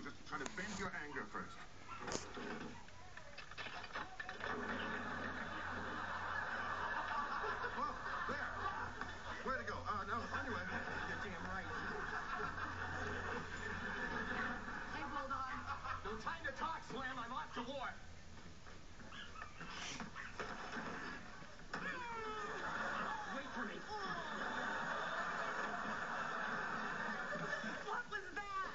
Just try to vent your anger first. Whoa, there. Where to go? Uh, no, anyway. You're damn right. Hey, Bulldog. No time to talk, Slam. I'm off to war. Wait for me. What was that?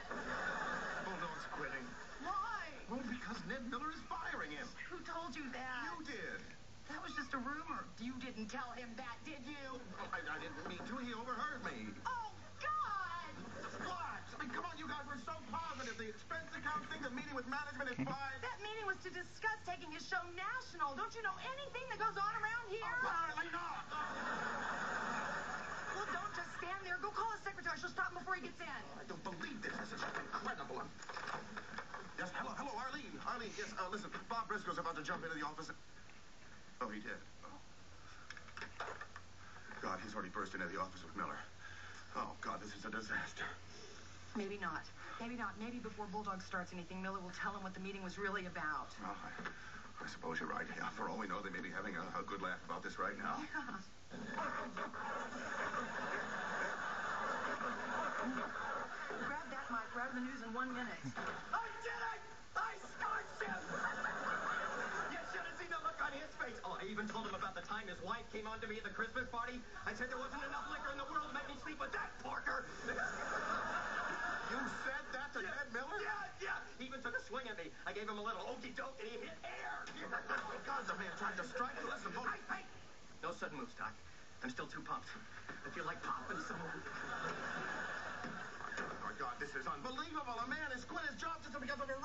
Bulldog's quitting. Why? Well, because Ned Miller is firing him. Who told you that? You did. That was just a rumor. You didn't tell him that, did you? Oh, I, I didn't mean to. He overheard me. Oh, God! What? I mean, come on, you guys were so positive. The expense account thing, the meeting with management at five. That meeting was to discuss taking his show national. Don't you know anything that goes on around here? Oh, Apparently not. Well, don't just stand there. Go call his secretary. She'll stop him before he gets in. Oh, I don't believe this. This is incredible. Hello, Yes, uh, listen, Bob Briscoe's about to jump into the office. Oh, he did. Oh. God, he's already burst into the office with Miller. Oh, God, this is a disaster. Maybe not. Maybe not. Maybe before Bulldog starts anything, Miller will tell him what the meeting was really about. Well, I, I suppose you're right. Yeah, for all we know, they may be having a, a good laugh about this right now. Grab that mic. Grab the news in one minute. I did it! I scorched him! you should have seen the look on his face. Oh, I even told him about the time his wife came on to me at the Christmas party. I said there wasn't enough liquor in the world to make me sleep with that porker. You said that to Ned Miller? Yeah, yeah. He even took a swing at me. I gave him a little okey doke and he hit air. Oh, God, the man tried to strike you. Listen. Hey, hey! No sudden moves, Doc. I'm still too pumped. I feel like popping some. Oh, God, this is unbelievable. A man has quit his job just because of a